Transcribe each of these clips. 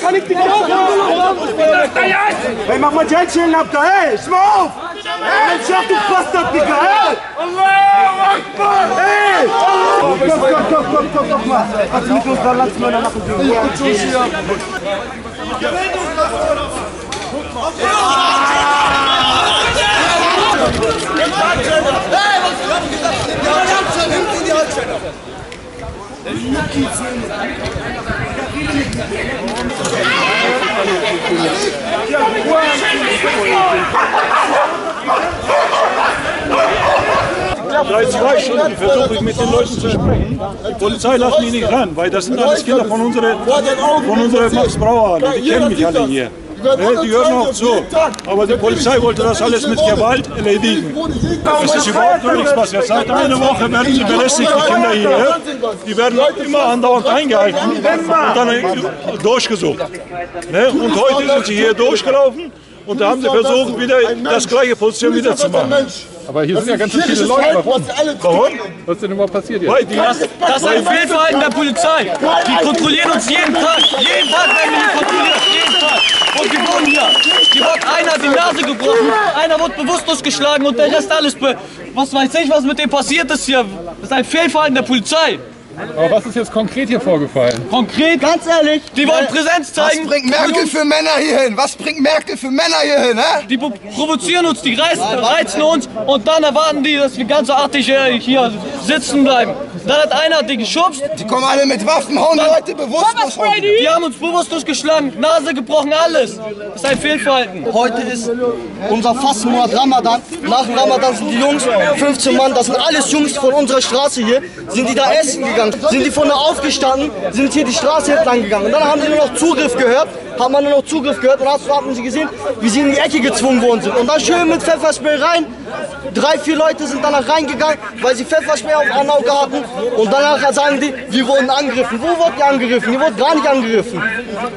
kann ich dich auch Hey, mach mal die Handschellen ab da, hey, schau auf! Hey, schau, du Bastard, Digga, hey! Allah Akbar! Hey! Komm, komm, komm, komm, komm, komm mal! Also mit uns, dann lass mal nach Seit zwei Stunden versuche ich mit den Leuten zu sprechen. Die Polizei lässt mich nicht ran, weil das sind alles Kinder von unserer, von unserer Max Brauer. Die kennen mich alle hier. Ja, die hören auch zu. Aber die Polizei wollte das alles mit Gewalt erledigen. Es ist überhaupt noch nichts passiert. Seit einer Woche werden sie belästigt, die Kinder hier. Die werden immer andauernd eingehalten und dann durchgesucht. Ne? Und heute sind sie hier durchgelaufen und da haben sie versucht, wieder das gleiche Position wieder zu machen. Aber hier sind ja ganz viele Leute. Warum? Warum? Was ist denn überhaupt passiert jetzt? Das, das ist ein Fehlverhalten der Polizei. Die kontrollieren uns jeden Tag. Jeden Tag werden wir kontrolliert. Und wir wurden hier. Hier wird einer die Nase gebrochen, einer wurde bewusstlos geschlagen und der Rest alles. Was weiß ich, was mit dem passiert ist hier. Das ist ein Fehlverhalten der Polizei. Aber was ist jetzt konkret hier vorgefallen? Konkret. Ganz ehrlich, Die wollen Präsenz Was zeigen. bringt Merkel für Männer hier hin? Was bringt Merkel für Männer hier hin? Hä? Die pro- provozieren uns, die reißen, reizen uns und dann erwarten die, dass wir ganz artig äh, hier sitzen bleiben. Dann hat einer die geschubst, Die kommen alle mit Waffen, hauen Leute bewusstlos um. die haben uns bewusstlos geschlagen, Nase gebrochen, alles. Das ist ein Fehlverhalten. heute ist unser Fastenmonat Ramadan. Nach Ramadan sind die Jungs, 15 Mann, das sind alles Jungs von unserer Straße hier, sind die da essen gegangen, sind die da aufgestanden, sind hier die Straße entlang gegangen. Und dann haben sie nur noch Zugriff gehört, haben wir nur noch Zugriff gehört und hast, haben sie gesehen, wie sie in die Ecke gezwungen worden sind. Und dann schön mit Pfefferspray rein. Drei, vier Leute sind danach reingegangen, weil sie Pfefferspray auf ein Auge hatten. Und danach sagen die, wir wurden angegriffen. Wo wurdet ihr angegriffen? Ihr wurdet gar nicht angegriffen.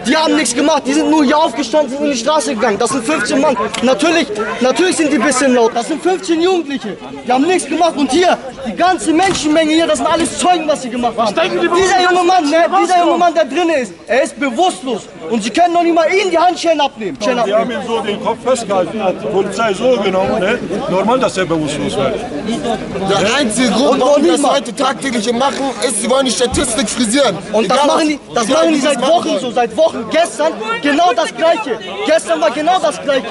Die haben nichts gemacht, die sind nur hier aufgestanden, sind in die Straße gegangen. Das sind 15 Mann. Natürlich, natürlich sind die ein bisschen laut. Das sind 15 Jugendliche. Die haben nichts gemacht. Und hier, die ganze Menschenmenge hier, das sind alles Zeugen, was sie gemacht haben. Dieser junge Mann, ne, dieser junge Mann, der drin ist, er ist bewusstlos. Und sie können noch nicht mal ihn die Handschellen abnehmen. Die haben ihn so den Kopf festgehalten, hat die Polizei so genommen. Ne? Normal, dass er bewusstlos wird. Der einzige Grund, Und warum die das heute tagtäglich machen, ist, sie wollen die Statistik frisieren. Und das Egal, machen die, das machen die seit Wochen so, seit Wochen. Gestern genau das Gleiche. Gestern war genau das Gleiche.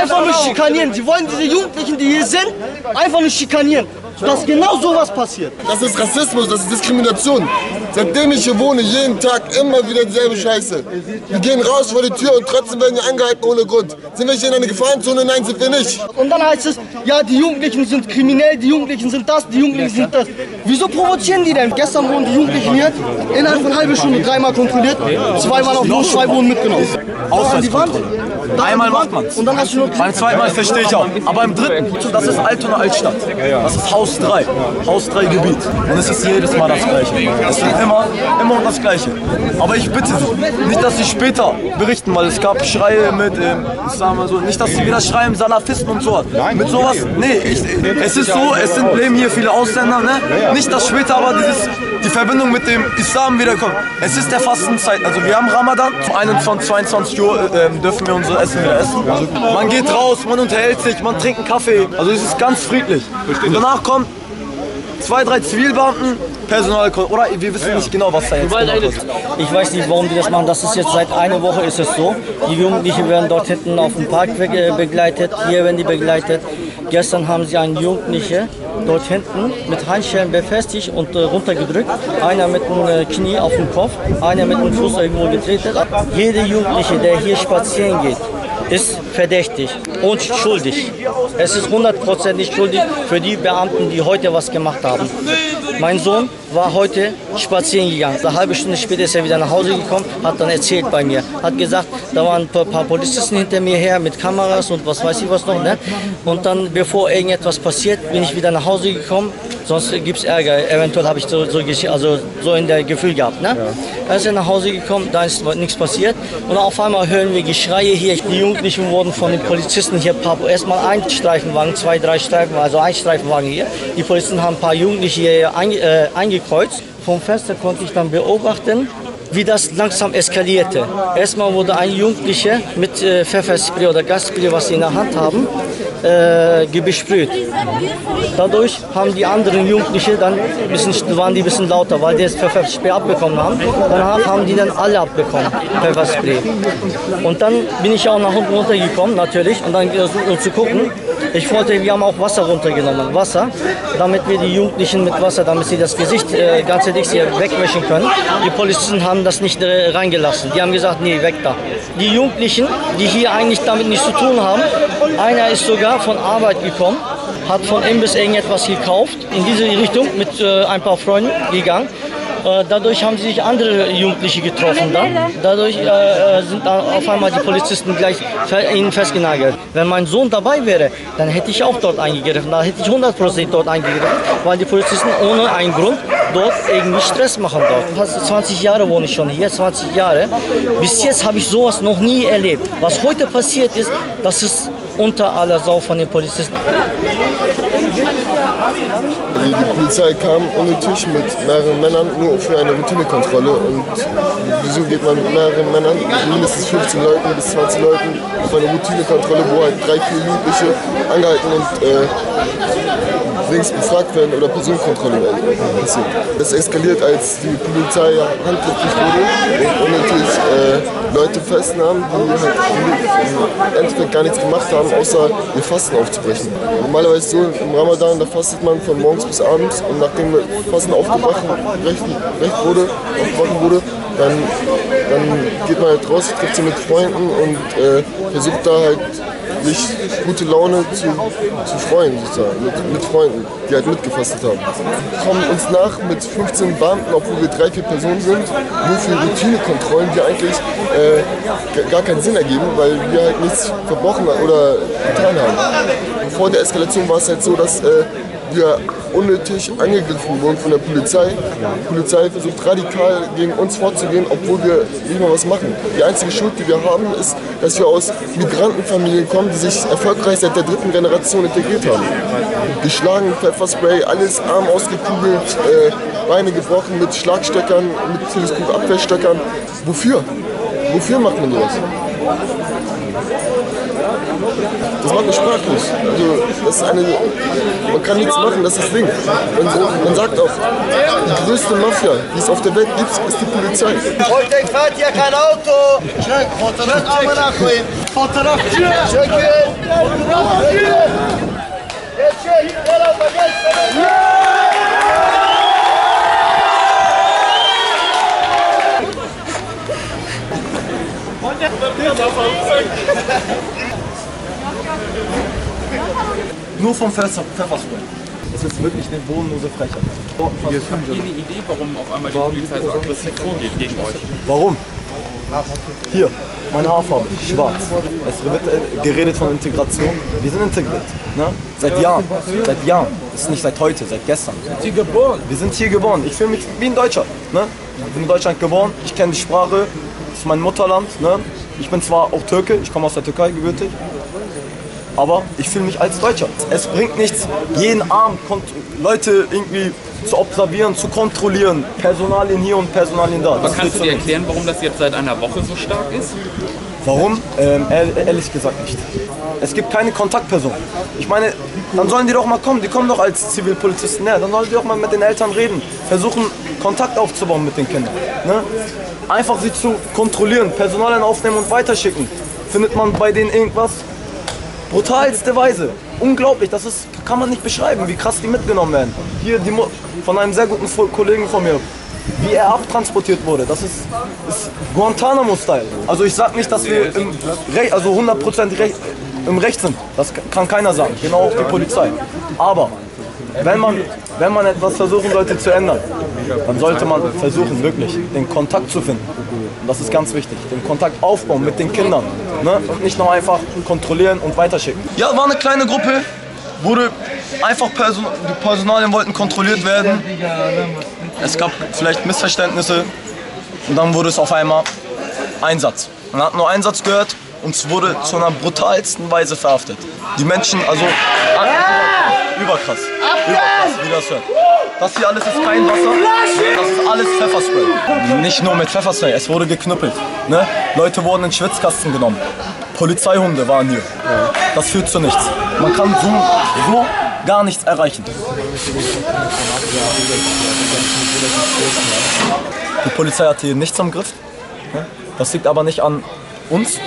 Einfach nur schikanieren. Sie wollen diese Jugendlichen, die hier sind, einfach nur schikanieren. Dass genau sowas passiert. Das ist Rassismus, das ist Diskrimination. Seitdem ich hier wohne, jeden Tag immer wieder dieselbe Scheiße. Wir gehen raus vor die Tür und trotzdem werden wir angehalten ohne Grund. Sind wir hier in einer Gefahrenzone? Nein, sind wir nicht. Und dann heißt es, ja, die Jugendlichen sind kriminell, die Jugendlichen sind das, die Jugendlichen sind das. Wieso provozieren die denn? Gestern wurden die Jugendlichen hier innerhalb von einer halben Stunde dreimal kontrolliert, zweimal auf Los, zwei wurden mitgenommen. Da an die Wand. da an Einmal macht man's. Und dann hast du nur Beim zweiten Mal verstehe ich auch. Aber im dritten, das ist Altona Altstadt. Das ist Haus 3. Haus 3 Gebiet. Und es ist jedes Mal das Gleiche. Es ist immer, immer das Gleiche. Aber ich bitte Sie, nicht, dass Sie später berichten, weil es gab Schreie mit, ähm, ich sag mal so, nicht, dass Sie wieder schreien, Salafisten und so. mit sowas, nee, ich, es ist so, es sind, leben hier viele Ausländer, ne? Nicht, dass später aber dieses, die Verbindung mit dem Islam wiederkommt. Es ist der Fastenzeit, also wir haben Ramadan, um 21, 22 Uhr äh, ähm, dürfen wir unser Essen wieder essen. Man geht raus, man unterhält sich, man trinkt einen Kaffee, also es ist ganz friedlich. Und danach kommt zwei, drei Zivilbeamten, Personal, oder wir wissen nicht genau, was da jetzt genau ist. Ich weiß nicht, warum die das machen. Das ist jetzt seit einer Woche ist es so. Die Jugendlichen werden dort hinten auf dem Parkweg äh, begleitet. Hier werden die begleitet. Gestern haben sie einen Jugendlichen dort hinten mit Handschellen befestigt und äh, runtergedrückt. Einer mit dem äh, Knie auf dem Kopf, einer mit dem Fuß irgendwo getreten. Jeder Jugendliche, der hier spazieren geht, ist verdächtig und schuldig. Es ist hundertprozentig schuldig für die Beamten, die heute was gemacht haben. Mein Sohn war heute spazieren gegangen. Eine halbe Stunde später ist er wieder nach Hause gekommen, hat dann erzählt bei mir. Hat gesagt, da waren ein paar, Polizisten hinter mir her mit Kameras und was weiß ich was noch. Ne? Und dann, bevor irgendetwas passiert, bin ich wieder nach Hause gekommen. Sonst gibt es Ärger. Eventuell habe ich so, so, also so in der Gefühl gehabt. Ne? Da ist er nach Hause gekommen, da ist nichts passiert. Und auf einmal hören wir Geschreie hier. Die Jugendlichen wurden von den Polizisten hier erstmal ein Streifenwagen, zwei, drei Streifenwagen, also ein Streifenwagen hier. Die Polizisten haben ein paar Jugendliche hier ein, äh, eingekreuzt. Vom Fenster konnte ich dann beobachten, wie das langsam eskalierte. Erstmal wurde ein Jugendlicher mit äh, Pfefferspray oder Gasspray, was sie in der Hand haben, äh, besprüht. Dadurch haben die anderen Jugendlichen dann ein bisschen, waren die ein bisschen lauter, weil die das Pfefferspray abbekommen haben. Danach haben die dann alle abbekommen, Pfefferspray. Und dann bin ich auch nach unten runtergekommen, natürlich, und dann um zu gucken. Ich wollte, wir haben auch Wasser runtergenommen, Wasser, damit wir die Jugendlichen mit Wasser, damit sie das Gesicht äh, ganz dick hier wegwischen können. Die Polizisten haben das nicht äh, reingelassen. Die haben gesagt, nee, weg da. Die Jugendlichen, die hier eigentlich damit nichts zu tun haben, einer ist sogar von Arbeit gekommen, hat von Imbiss irgendetwas gekauft, in diese Richtung mit äh, ein paar Freunden gegangen. Äh, Dadurch haben sich andere Jugendliche getroffen dann. Dadurch äh, äh, sind dann auf einmal die Polizisten gleich ihnen festgenagelt. Wenn mein Sohn dabei wäre, dann hätte ich auch dort eingegriffen. Da hätte ich 100% dort eingegriffen, weil die Polizisten ohne einen Grund dort irgendwie Stress machen dort. Fast 20 Jahre wohne ich schon hier, 20 Jahre. Bis jetzt habe ich sowas noch nie erlebt. Was heute passiert ist, das ist unter aller Sau von den Polizisten. Die, Polizei kam unnötig mit mehreren Männern nur für eine Routinekontrolle. Und wieso geht man mit mehreren Männern, mindestens 15 Leuten bis 20 Leuten, auf eine Routinekontrolle, wo halt drei, vier Jugendliche angehalten und äh, links befragt werden oder Personenkontrolle werden. Das eskaliert, als die Polizei handgreiflich wurde und unnötig äh, Leute festnahmen, die halt im Endeffekt gar nichts gemacht haben, außer ihr Fasten aufzubrechen. Normalerweise so im Ramadan, da fastet man von morgens bis abends und nachdem Fasten aufgebrochen recht, recht wurde, aufgebrochen wurde, dann, dann geht man halt raus, trifft sich mit Freunden und äh, versucht da halt sich gute Laune zu, zu freuen, sozusagen, mit, mit Freunden, die halt mitgefastet haben. Kommen uns nach mit 15 Beamten, obwohl wir drei, vier Personen sind, nur für Routinekontrollen, die eigentlich äh, gar keinen Sinn ergeben, weil wir halt nichts verbrochen oder getan haben. Vor der Eskalation war es halt so, dass äh, wir unnötig angegriffen wurden von der Polizei. Die Polizei versucht radikal gegen uns vorzugehen, obwohl wir nicht mal was machen. Die einzige Schuld, die wir haben, ist, dass wir aus Migrantenfamilien kommen, die sich erfolgreich seit der dritten Generation integriert haben. Geschlagen, Pfefferspray, alles Arm ausgekugelt, äh, Beine gebrochen mit Schlagstöckern, mit Teleskopabwehrstöckern. Wofür? Wofür macht man sowas? Das macht mich sprachlos. Also, das ist eine, man kann nichts machen, das ist das Ding. Man, man sagt auch, die größte Mafia, die es auf der Welt gibt, ist die Polizei. Heute fährt hier kein Auto. Check, Fotoğraf amına koyayım. Fotoğrafçı. Çekil. Fotoğrafçı. Geç geç. Gel Nur vom Pfeffer- Pfefferspray. Das ist wirklich eine bodenlose Frechheit. Habt ihr eine Idee, warum auf einmal die Polizei so aggressiv vorgeht gegen euch? Warum? Hier, meine Haarfarbe, schwarz. Es wird äh, geredet von Integration. Wir sind integriert. Ne? Seit Jahren. Seit Jahren. Das ist nicht seit heute, seit gestern. Wir sind hier geboren. Ich fühle mich wie ein Deutscher. Ne? Ich bin in Deutschland geboren. Ich kenne die Sprache. Das ist mein Mutterland. Ne? Ich bin zwar auch Türke, ich komme aus der Türkei gebürtig. Aber ich fühle mich als Deutscher. Es bringt nichts, jeden Abend Leute irgendwie zu observieren, zu kontrollieren. Personalien hier und Personalien da. Aber Das kannst du dir erklären, warum das jetzt seit einer Woche so stark ist? Warum? Ähm, ehr- ehrlich gesagt nicht. Es gibt keine Kontaktperson. Ich meine, dann sollen die doch mal kommen. Die kommen doch als Zivilpolizisten näher. Dann sollen die doch mal mit den Eltern reden. Versuchen, Kontakt aufzubauen mit den Kindern. Ne? Einfach sie zu kontrollieren, Personalien aufnehmen und weiterschicken. Findet man bei denen irgendwas? Brutalste Weise. Unglaublich, das ist, kann man nicht beschreiben, wie krass die mitgenommen werden. Hier die Mu von einem sehr guten Kollegen von mir, wie er abtransportiert wurde. Das ist, ist Guantanamo-Style. Also ich sag nicht, dass wir im Re also 100% Recht, im Recht sind. Das kann keiner sagen, genau auch die Polizei. Aber wenn man, wenn man etwas versuchen sollte zu ändern, dann sollte man versuchen, wirklich den Kontakt zu finden. Und das ist ganz wichtig. Den Kontakt aufbauen mit den Kindern. Ne? Und nicht nur einfach kontrollieren und weiterschicken. Ja, war eine kleine Gruppe. Wurde einfach Person die Personalien wollten kontrolliert werden. Es gab vielleicht Missverständnisse. Und dann wurde es auf einmal Einsatz. Man hat nur Einsatz gehört und es wurde zu einer brutalsten Weise verhaftet. Die Menschen, also überkrass, überkrass, wie das hört. Das hier alles ist kein Wasser, das ist alles Pfefferspray. nicht nur mit Pfefferspray, es wurde geknüppelt. Ne? Leute wurden in Schwitzkasten genommen. Polizeihunde waren hier. Das führt zu nichts. Man kann so, so gar nichts erreichen. Die Polizei hat hier nichts im Griff. ne? Das liegt aber nicht an uns.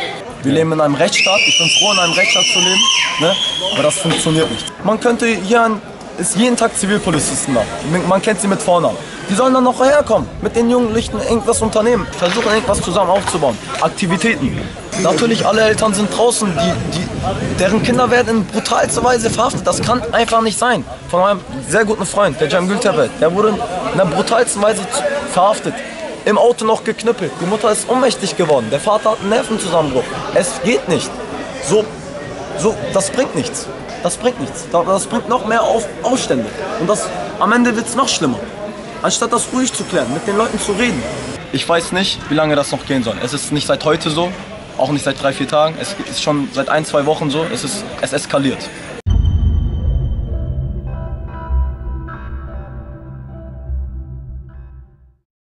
Wir leben in einem Rechtsstaat. Ich bin froh, in einem Rechtsstaat zu leben. Ne? Aber das funktioniert nicht. Man könnte hier ein, ist jeden Tag Zivilpolizisten da. Man kennt sie mit Vornamen. Die sollen dann noch herkommen, mit den Jugendlichen irgendwas unternehmen, versuchen irgendwas zusammen aufzubauen. Aktivitäten. Natürlich, alle Eltern sind draußen, die, die, deren Kinder werden in brutalster Weise verhaftet. Das kann einfach nicht sein. Von meinem sehr guten Freund, der Cem Gülterbet, der wurde in einer brutalsten Weise verhaftet. Im Auto noch geknüppelt. Die Mutter ist ohnmächtig geworden. Der Vater hat einen Nervenzusammenbruch. Es geht nicht. So, so, das bringt nichts. Das bringt nichts. Da- Das bringt noch mehr auf Aufstände. Und das, am Ende wird es noch schlimmer. Anstatt das ruhig zu klären, mit den Leuten zu reden. Ich weiß nicht, wie lange das noch gehen soll. Es ist nicht seit heute so, auch nicht seit drei, vier Tagen. Es ist schon seit ein, zwei Wochen so. Es, ist, es eskaliert.